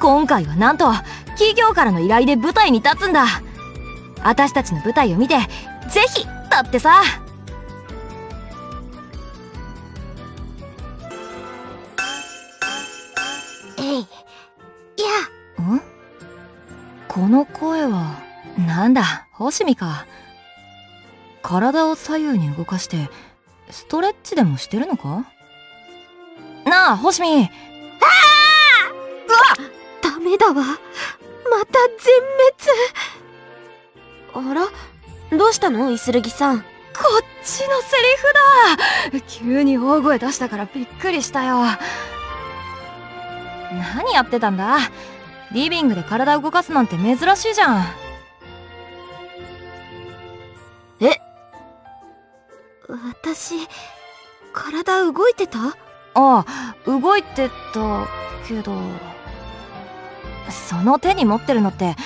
今回はなんと企業からの依頼で舞台に立つんだ。私たちの舞台を見てぜひだってさ。えい。いや。ん？この声はなんだ？星見か。体を左右に動かしてストレッチでもしてるのか？なあ星見。ダメだわ。また全滅。あら？どうしたの？イスルギさん。こっちのセリフだ。急に大声出したからびっくりしたよ。何やってたんだ？リビングで体動かすなんて珍しいじゃん。私体動いてた？ああ動いてたけどその手に持ってるのって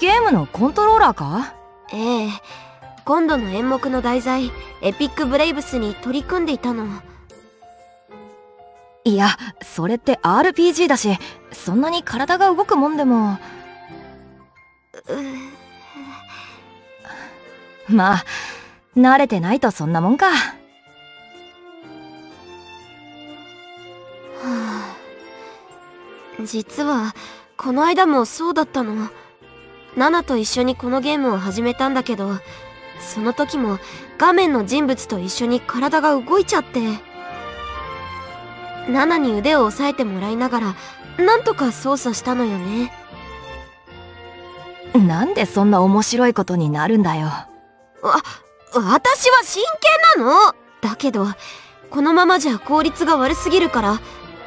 ゲームのコントローラーか？ええ。今度の演目の題材エピックブレイブスに取り組んでいたの。いやそれって RPG だしそんなに体が動くもんでも。まあ慣れてないとそんなもんか。はあ。実はこの間もそうだったの。ナナと一緒にこのゲームを始めたんだけどその時も画面の人物と一緒に体が動いちゃって。ナナに腕を押さえてもらいながらなんとか操作したのよね。なんでそんな面白いことになるんだよ。わ私は真剣なの。だけどこのままじゃ効率が悪すぎるから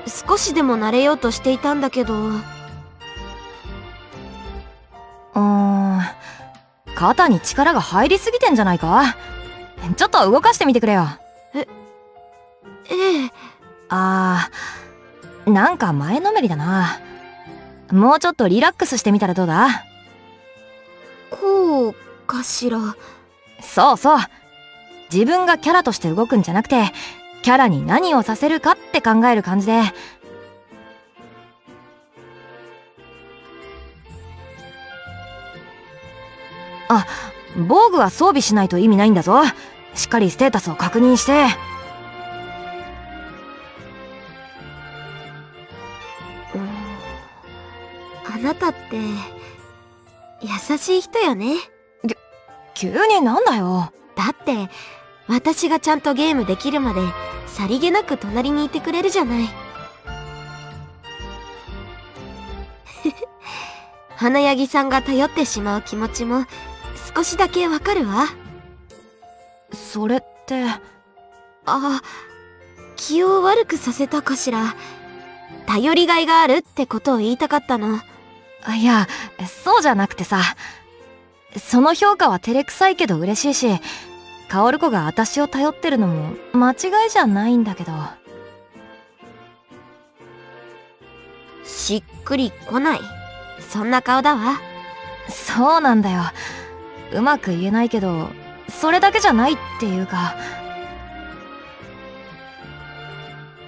少しでも慣れようとしていたんだけど肩に力が入りすぎてんじゃないか？ちょっと動かしてみてくれよ。ええあーなんか前のめりだな。もうちょっとリラックスしてみたらどうだ？こうかしら。そうそう。自分がキャラとして動くんじゃなくてキャラに何をさせるかって考える感じであ防具は装備しないと意味ないんだぞ。しっかりステータスを確認して。あなたって優しい人よね？急になんだよ。だって私がちゃんとゲームできるまでさりげなく隣にいてくれるじゃない。花柳さんが頼ってしまう気持ちも少しだけわかるわ。それって。あ気を悪くさせたかしら。頼りがいがあるってことを言いたかったの。いやそうじゃなくてさ。その評価は照れくさいけど嬉しいし薫子が私を頼ってるのも間違いじゃないんだけど。しっくりこない。そんな顔だわ。そうなんだようまく言えないけどそれだけじゃないっていうか。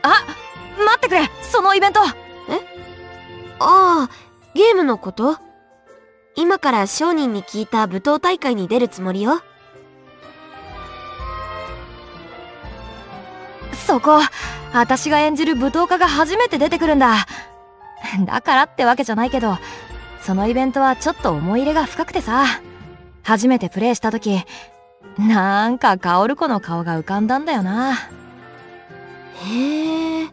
あ待ってくれそのイベント。ああゲームのこと？今から商人に聞いた舞踏大会に出るつもりよ。そこ私が演じる舞踏家が初めて出てくるんだ。だからってわけじゃないけどそのイベントはちょっと思い入れが深くてさ初めてプレイした時なんか薫子の顔が浮かんだんだよな。へえ。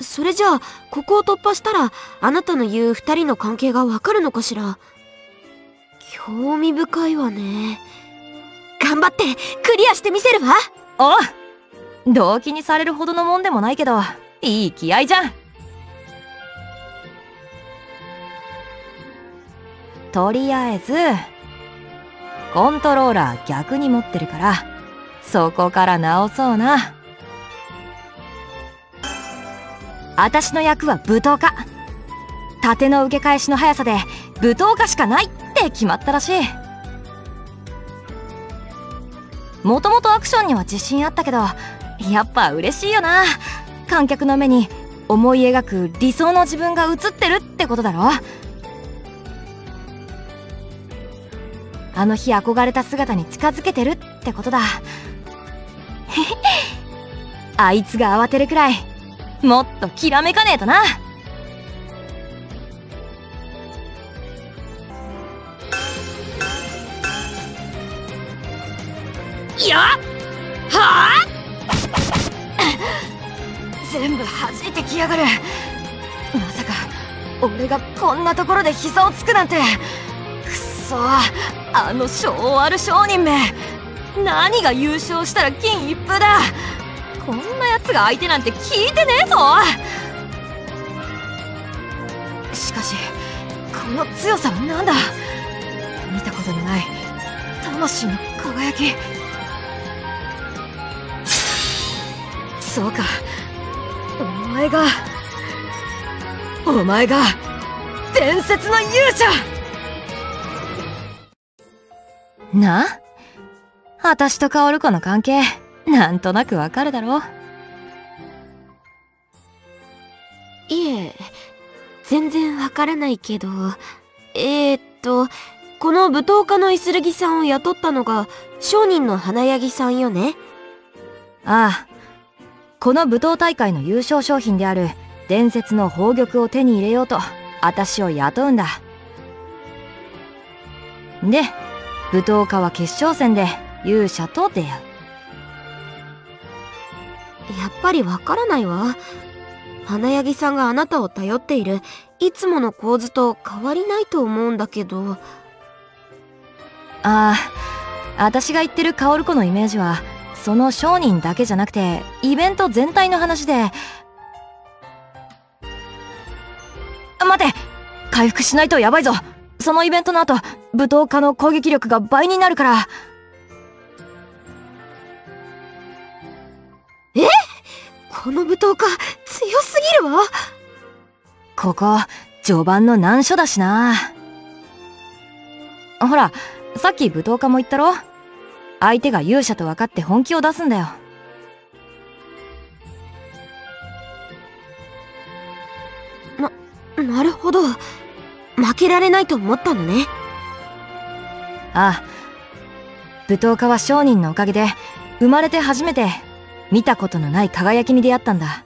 それじゃあここを突破したらあなたの言う二人の関係がわかるのかしら？興味深いわね。頑張ってクリアしてみせるわ。お動機にされるほどのもんでもないけどいい気合じゃん。とりあえずコントローラー逆に持ってるからそこから直そうな。私の役は舞踏家。盾の受け返しの速さで舞踏家しかないって決まったらしい。もともとアクションには自信あったけどやっぱ嬉しいよな。観客の目に思い描く理想の自分が映ってるってことだろ。あの日憧れた姿に近づけてるってことだ。あいつが慌てるくらいもっときらめかねえとな。やはあ？全部弾いてきやがる。まさか俺がこんなところで膝をつくなんて。くそあの小ある商人め。何が優勝したら金一封だ。こんなやつが相手なんて聞いてねえぞ。しかしこの強さは何だ。見たことのない魂の輝き。そうか。お前がお前が伝説の勇者。な？私と薫子の関係なんとなくわかるだろいえ全然わからないけどえー、っとこの舞踏家のイスルギさんを雇ったのが商人の花柳さんよね？ああこの舞踏大会の優勝商品である伝説の宝玉を手に入れようと私を雇うんだ。で舞踏家は決勝戦で勇者と出会う。やっぱりわからないわ。花柳さんがあなたを頼っているいつもの構図と変わりないと思うんだけど。ああ私が言ってる薫子のイメージはその商人だけじゃなくてイベント全体の話で。待て回復しないとやばいぞ。そのイベントの後舞踏家の攻撃力が倍になるから。え？この舞踏家強すぎるわ。ここ序盤の難所だしな。ほらさっき舞踏家も言ったろ。相手が勇者と分かって本気を出すんだよ。な、なるほど。負けられないと思ったのね。ああ。舞踏家は商人のおかげで生まれて初めて見たことのない輝きに出会ったんだ。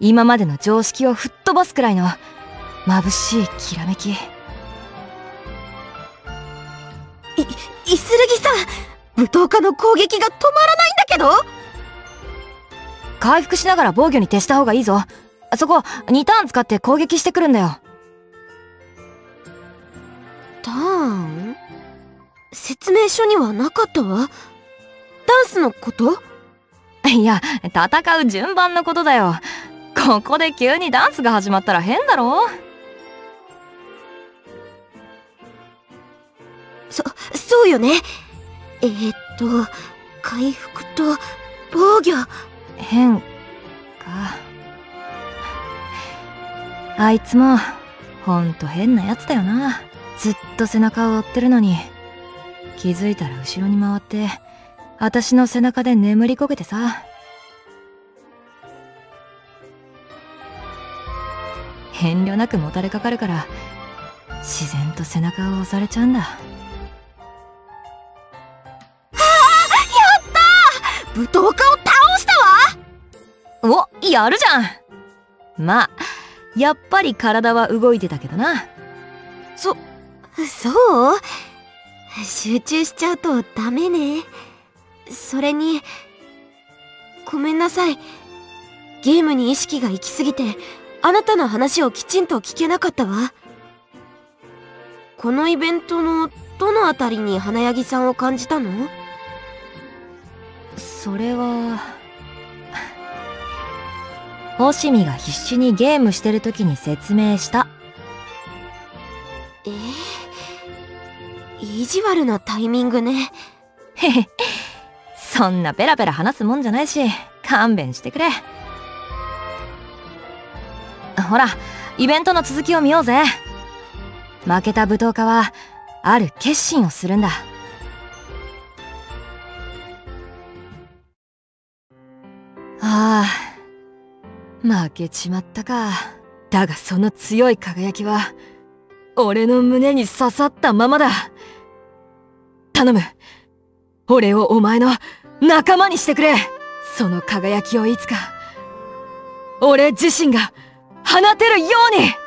今までの常識を吹っ飛ばすくらいの眩しいきらめき。いイスルギさん舞踏家の攻撃が止まらないんだけど。回復しながら防御に徹した方がいいぞそこ2ターン使って攻撃してくるんだよ。ターン？説明書にはなかったわ。ダンスのこと？いや戦う順番のことだよ。ここで急にダンスが始まったら変だろ。そそうよね。えー、っと回復と防御。変かあいつもほんと変なやつだよな。ずっと背中を追ってるのに。気づいたら後ろに回って私の背中で眠りこけてさ。遠慮なくもたれかかるから自然と背中を押されちゃうんだ。舞踏家を倒したわ！おやるじゃん。まあやっぱり体は動いてたけどな。そそう？集中しちゃうとダメね。それにごめんなさい。ゲームに意識が行き過ぎてあなたの話をきちんと聞けなかったわ。このイベントのどのあたりに花柳さんを感じたの？それは星見が必死にゲームしてる時に説明した。えー、意地悪なタイミングね。へへ。そんなペラペラ話すもんじゃないし勘弁してくれ。ほらイベントの続きを見ようぜ。負けた舞踏家はある決心をするんだ。ああ負けちまったか。だがその強い輝きは俺の胸に刺さったままだ。頼む。俺をお前の仲間にしてくれ。その輝きをいつか俺自身が放てるように。